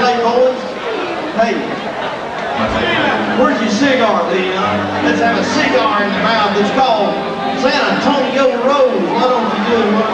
play, boys? Hey, where's your cigar, Leon? Let's have a cigar in the mouth. It's called San Antonio Rose. Why don't you do it